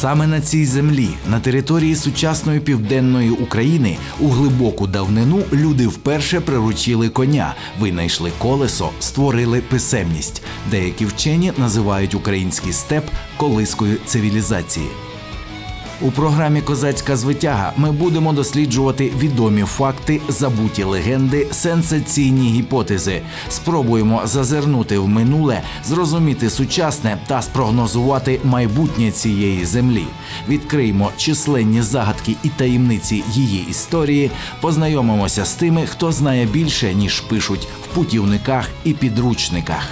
Саме на цій землі, на території сучасної південної України, у глибоку давнину люди вперше приручили коня, винайшли колесо, створили писемність. Деякі вчені називають український степ колискою цивілізації. У програмі Козацька звитяга ми будемо досліджувати відомі факти, забуті легенди, сенсаційні гіпотези. Спробуємо зазирнути в минуле, зрозуміти сучасне та спрогнозувати майбутнє цієї землі. Відкриємо численні загадки і таємниці її історії, познайомимося з тими, хто знає більше ніж пишуть в путівниках і підручниках.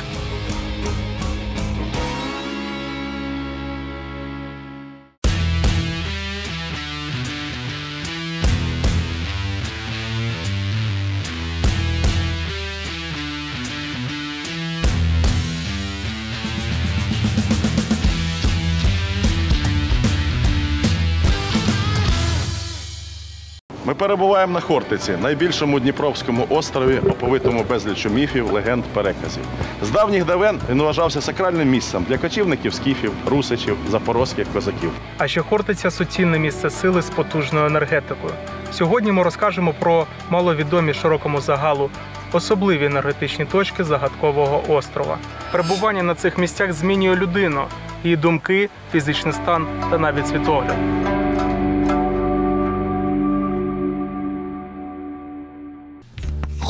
Перебуваємо на Хортиці, найбільшому Дніпровському острові, оповитому безлічу міфів, легенд, переказів. З давніх давен він вважався сакральним місцем для кочівників, скіфів, русичів, запорозьких козаків. А ще Хортиця суцільне місце сили з потужною енергетикою. Сьогодні ми розкажемо про маловідомі широкому загалу особливі енергетичні точки загадкового острова. Перебування на цих місцях змінює людину, її думки, фізичний стан та навіть світогляд.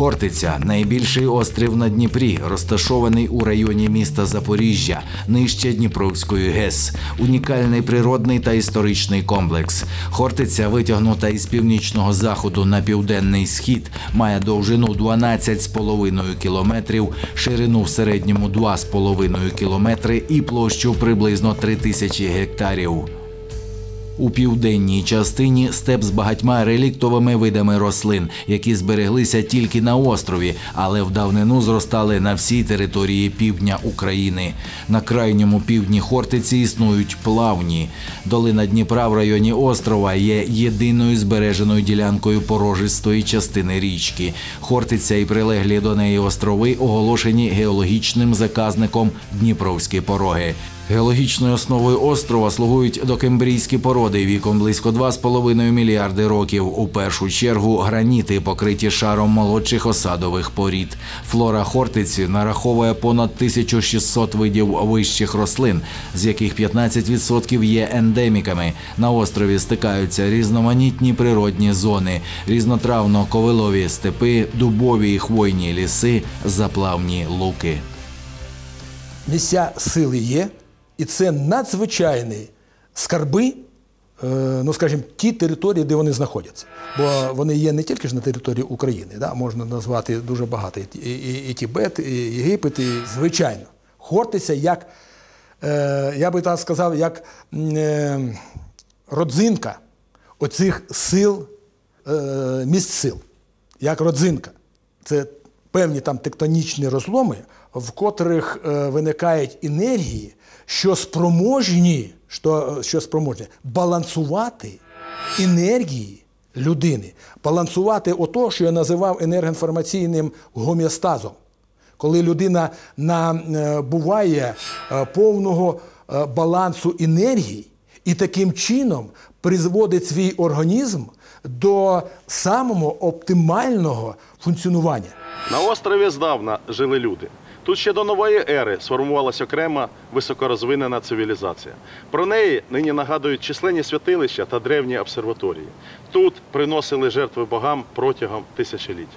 Хортиця найбільший острів на Дніпрі, розташований у районі міста Запоріжжя, нижче Дніпровської ГЕС. Унікальний природний та історичний комплекс. Хортиця, витягнута із північного заходу на південний схід, має довжину 12,5 кілометрів, ширину в середньому 2,5 кілометри і площу приблизно 3 тисячі гектарів. У південній частині степ з багатьма реліктовими видами рослин, які збереглися тільки на острові, але в давнину зростали на всій території півдня України. На крайньому півдні Хортиці існують плавні. Долина Дніпра в районі острова є єдиною збереженою ділянкою порожистої частини річки. Хортиця і прилеглі до неї острови оголошені геологічним заказником Дніпровські пороги. Геологічною основою острова слугують докембрійські породи віком близько 2,5 мільярди років. У першу чергу граніти, покриті шаром молодших осадових порід. Флора Хортиці нараховує понад 1600 видів вищих рослин, з яких 15% є ендеміками. На острові стикаються різноманітні природні зони, різнотравно-ковилові степи, дубові і хвойні ліси, заплавні луки. місця сили є, і це надзвичайні скарби, е, ну скажімо, ті території, де вони знаходяться. Бо вони є не тільки ж на території України, да? можна назвати дуже багато і, і, і Тібет, і Єгипет, і звичайно. Хортиця як, е, я би так сказав, як е, родзинка оцих сил, місць сил, як родзинка. Це певні там тектонічні розломи, в котрих е, виникають енергії, що спроможні, що, що спроможні балансувати енергії людини, балансувати ото, що я називав енергоінформаційним гоміостазом. Коли людина набуває е, повного е, балансу енергії і таким чином призводить свій організм до самого оптимального функціонування. На острові здавна жили люди. Тут ще до нової ери сформувалася окрема високорозвинена цивілізація. Про неї нині нагадують численні святилища та древні обсерваторії. Тут приносили жертви богам протягом тисячоліть.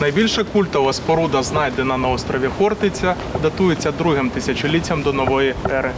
Найбільша культова споруда, знайдена на острові Хортиця, датується другим тисячоліттям до нової ери.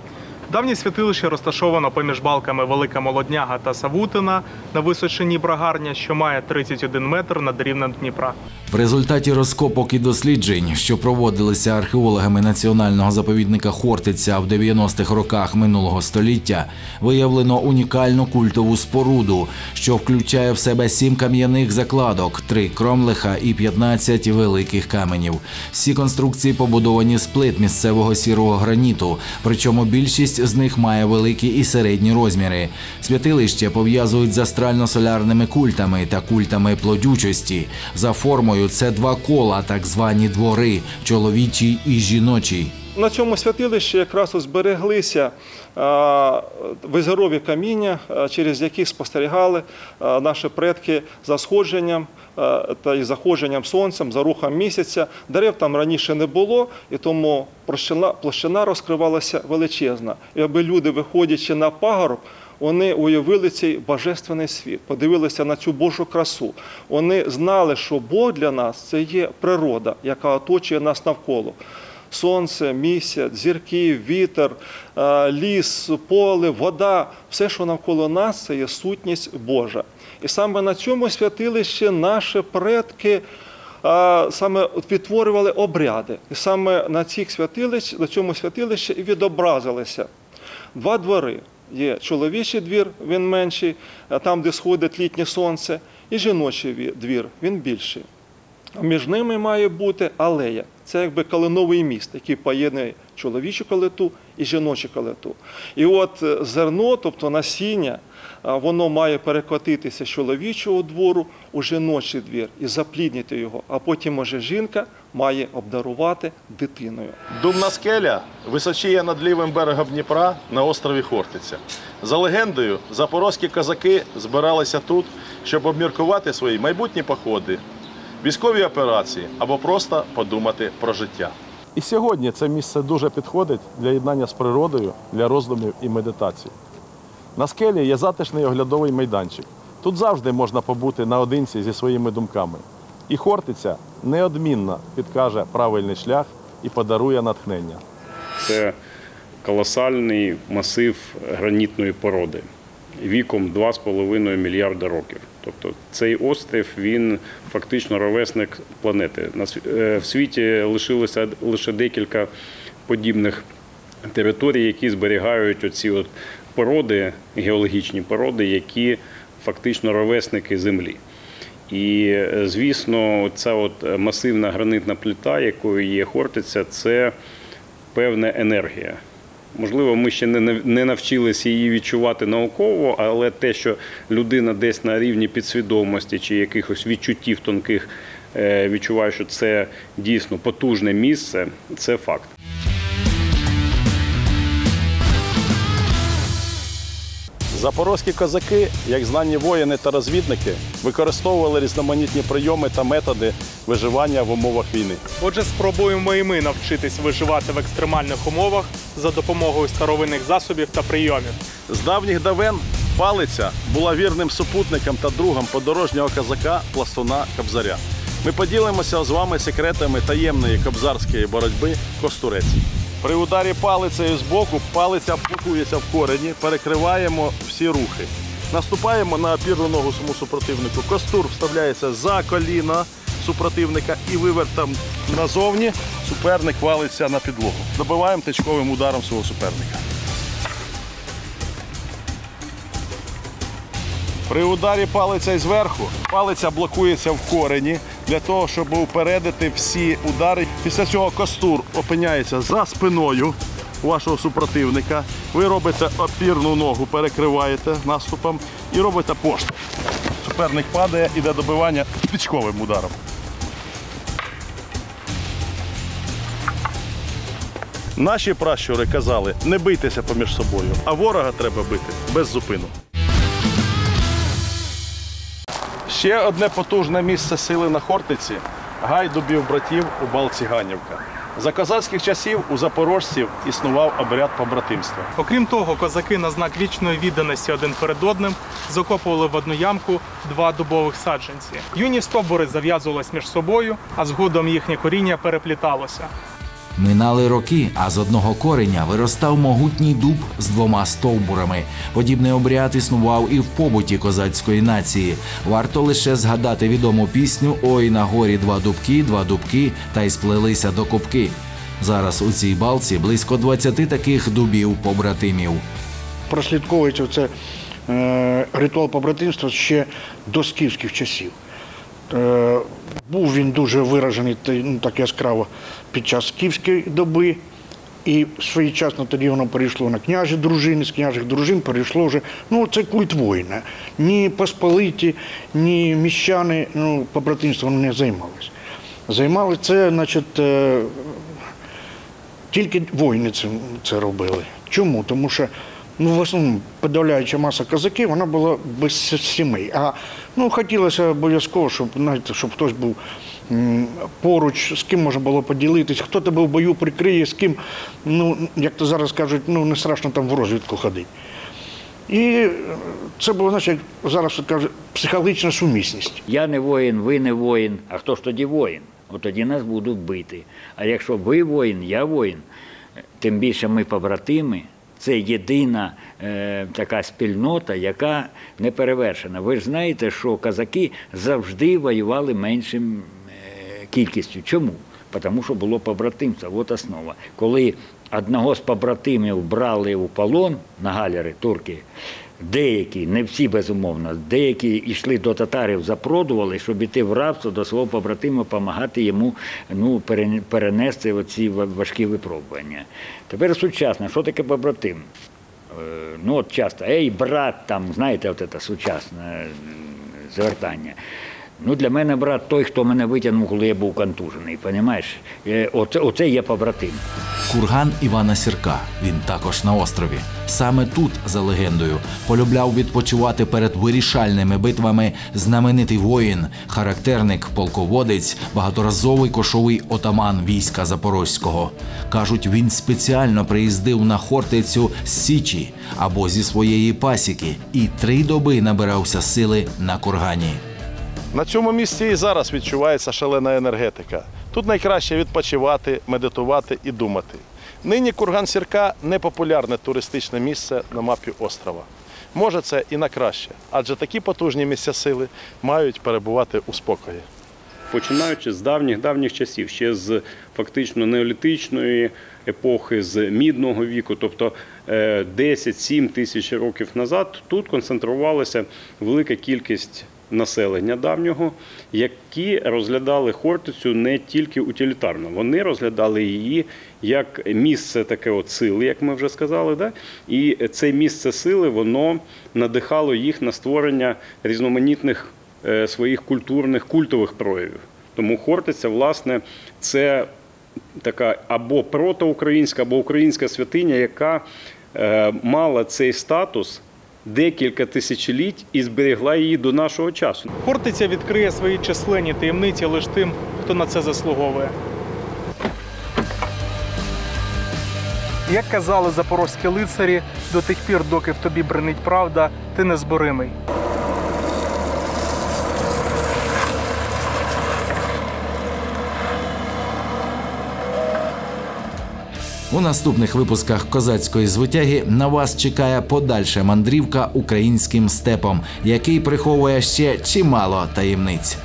Давнє святилище розташовано поміж балками Велика Молодняга та Савутина на височині Брагарня, що має 31 метр над рівнем Дніпра. В результаті розкопок і досліджень, що проводилися археологами національного заповідника Хортиця в 90-х роках минулого століття, виявлено унікальну культову споруду, що включає в себе сім кам'яних закладок, три кромлиха і 15 великих каменів. Всі конструкції побудовані з плит місцевого сірого граніту, причому більшість з них має великі і середні розміри. Святилище пов'язують з астрально-солярними культами та культами плодючості. За формою це два кола, так звані двори чоловічий і жіночий. На цьому святилищі якраз збереглися а, визорові каміння, через які спостерігали наші предки за сходженням та і заходженням сонцем, за рухом місяця. Дерев там раніше не було, і тому площина розкривалася величезна. І аби люди, виходячи на пагорб, вони уявили цей божественний світ, подивилися на цю Божу красу. Вони знали, що Бог для нас це є природа, яка оточує нас навколо. Сонце, місяць, зірки, вітер, е, ліс, поле, вода все, що навколо нас, це є сутність Божа. І саме на цьому святилищі наші предки саме відтворювали обряди. І саме на цих святилищ, на цьому святилищі і відобразилися два двори. Є чоловічий двір, він менший, а там, де сходить літнє сонце, і жіночий ві- двір, він більший. Між ними має бути алея. Це якби калиновий міст, який поєднує чоловічу калиту і жіночу калиту. І от е, зерно, тобто насіння, воно має перекотитися з чоловічого двору у жіночий двір і запліднити його. А потім уже жінка має обдарувати дитиною. Думна скеля височіє над лівим берегом Дніпра на острові Хортиця. За легендою, запорозькі козаки збиралися тут, щоб обміркувати свої майбутні походи, військові операції або просто подумати про життя. І сьогодні це місце дуже підходить для єднання з природою, для роздумів і медитацій. На скелі є затишний оглядовий майданчик. Тут завжди можна побути наодинці зі своїми думками. І Хортиця неодмінно підкаже правильний шлях і подарує натхнення. Це колосальний масив гранітної породи віком 2,5 мільярда років. Тобто цей острів він фактично ровесник планети. Е, в світі лишилося лише декілька подібних територій, які зберігають оці от породи, геологічні породи, які фактично ровесники Землі. І е, звісно, ця от масивна гранитна плита, якою є Хортиця, це певна енергія. Можливо, ми ще не навчилися її відчувати науково, але те, що людина десь на рівні підсвідомості чи якихось відчуттів тонких е, відчуває, що це дійсно потужне місце, це факт. Запорозькі козаки, як знані воїни та розвідники, використовували різноманітні прийоми та методи виживання в умовах війни. Отже, спробуємо і ми навчитись виживати в екстремальних умовах за допомогою старовинних засобів та прийомів. З давніх давен палиця була вірним супутником та другом подорожнього козака пластуна Кобзаря. Ми поділимося з вами секретами таємної кобзарської боротьби костурець. При ударі палицею з боку палиця блокується в корені, перекриваємо всі рухи. Наступаємо на опірну ногу саму супротивнику. Костур вставляється за коліна супротивника і вивертом назовні суперник валиться на підлогу. Добиваємо тичковим ударом свого суперника. При ударі палиця зверху палиця блокується в корені для того, щоб упередити всі удари. Після цього костур опиняється за спиною вашого супротивника. Ви робите опірну ногу, перекриваєте наступом і робите поштовх. Суперник падає, іде добивання тичковим ударом. Наші пращури казали, не бийтеся поміж собою, а ворога треба бити без зупину. Ще одне потужне місце сили на Хортиці гай дубів братів у Балці Ганівка. За козацьких часів у запорожців існував обряд побратимства. Окрім того, козаки на знак вічної відданості один перед одним закопували в одну ямку два дубових саджанці. Юні стовбури зав'язувались між собою, а згодом їхнє коріння перепліталося. Минали роки, а з одного кореня виростав могутній дуб з двома стовбурами. Подібний обряд існував і в побуті козацької нації. Варто лише згадати відому пісню Ой на горі два дубки, два дубки та й сплелися до кубки. Зараз у цій балці близько 20 таких дубів побратимів. прослідковується це е, ритуал побратимства ще до скіфських часів. Е, був він дуже виражений ну, так яскраво під час скіфської доби. І своєчасно тоді воно перейшло на княжі дружини, з княжих дружин перейшло вже, ну це культ воїна. Ні посполиті, ні міщани ну, побратимством не займалися. Займали це, значить, е, Тільки воїни це робили. Чому? Тому що ну, в основному подавляюча маса козаків вона була без сімей. А ну, хотілося обов'язково, щоб, знаєте, щоб хтось був поруч, з ким можна було поділитись, хто тебе в бою прикриє, з ким, ну, як то зараз кажуть, ну не страшно там в розвідку ходити. І це було, значить, як зараз кажуть, психологічна сумісність. Я не воїн, ви не воїн. А хто ж тоді воїн? От тоді нас будуть бити. А якщо ви воїн, я воїн, тим більше ми побратими. Це єдина е, така спільнота, яка не перевершена. Ви ж знаєте, що казаки завжди воювали меншим е, кількістю. Чому? Тому що було побратимство, от основа. Коли одного з побратимів брали у полон на галери турки, деякі, не всі безумовно, деякі йшли до татарів, запродували, щоб іти в рабство до свого побратима, допомагати йому ну, перенести оці важкі випробування. Тепер сучасне, що таке побратим? Е, Ну, от часто, ей, брат, там, знаєте, от це сучасне звертання. Ну, для мене брат той, хто мене витягнув, коли я був контужений. Понімаєш? Е, Оце, оце є побратим. Курган Івана Сірка. Він також на острові. Саме тут, за легендою, полюбляв відпочивати перед вирішальними битвами знаменитий воїн, характерник, полководець, багаторазовий кошовий отаман війська Запорозького. Кажуть, він спеціально приїздив на Хортицю з Січі або зі своєї пасіки і три доби набирався сили на кургані. На цьому місці і зараз відчувається шалена енергетика. Тут найкраще відпочивати, медитувати і думати. Нині курган Сірка непопулярне туристичне місце на мапі острова. Може, це і на краще, адже такі потужні місця сили мають перебувати у спокої. починаючи з давніх давніх часів, ще з фактично неолітичної епохи, з мідного віку, тобто е, 10-7 тисяч років назад, тут концентрувалася велика кількість населення давнього, які розглядали Хортицю не тільки утилітарно, вони розглядали її як місце таке от сили, як ми вже сказали. Да? І це місце сили воно надихало їх на створення різноманітних е, своїх культурних культових проявів. Тому Хортиця, власне, це така або протоукраїнська, або українська святиня, яка е, мала цей статус декілька тисячоліть і зберегла її до нашого часу. Хортиця відкриє свої численні таємниці лише тим, хто на це заслуговує. Як казали запорозькі лицарі, до тих пір, доки в тобі бренить правда, ти незборимий. У наступних випусках козацької звитяги на вас чекає подальша мандрівка українським степом, який приховує ще чимало таємниць.